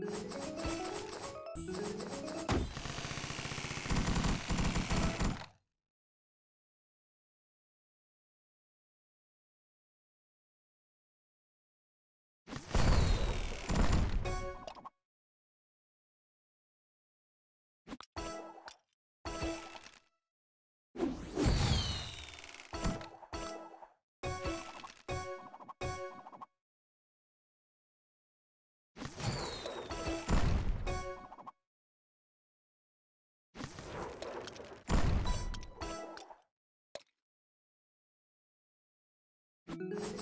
Thank you. You